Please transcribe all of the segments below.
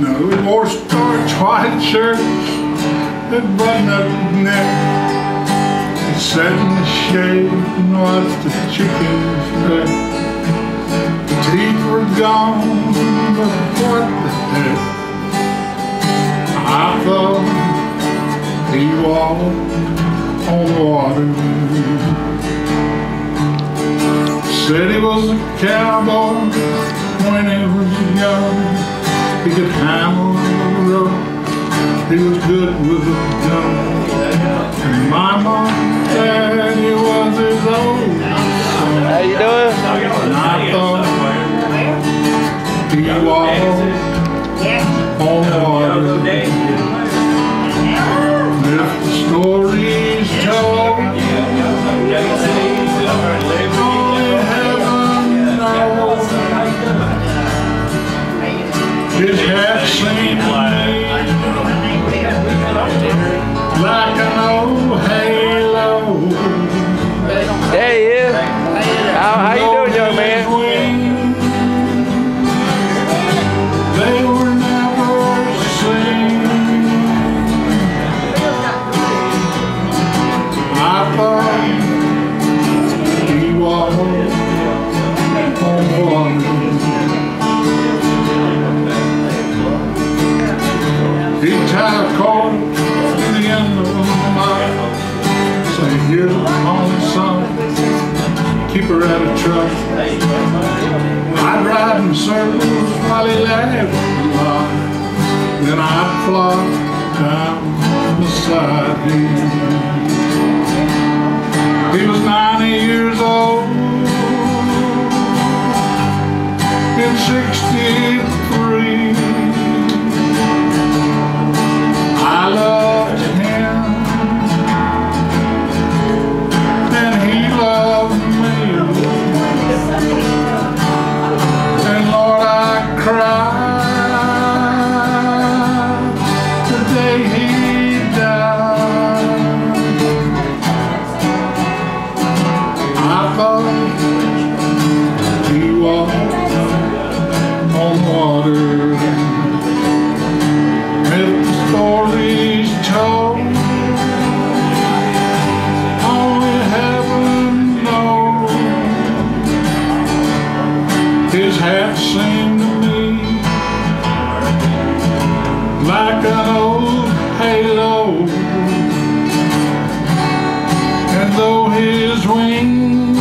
No, he wore starch white shirt and button up neck. He sat in the shade and watched the chickens peck. The teeth were gone, but what the heck? I thought he walked on water. Said he was a cowboy when he was young. He could hammer a rope. He was good with a gun. And my mom said he was his son. How you doing? And I thought he walked How, how you doing, young man? Trouble. I'd ride in circles while he laughed a lot. Then I'd flop down beside him. He was 90 years old in Seemed to me like an old halo. And though his wings,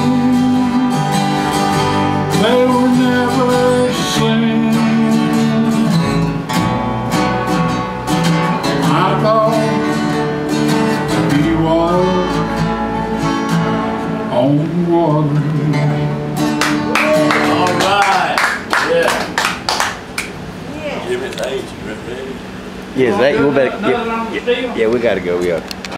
they were never seen. I thought he walked on water. Give it age, ready? Yeah, Zach, you better. Another one Yeah, yeah, we gotta go. Yeah.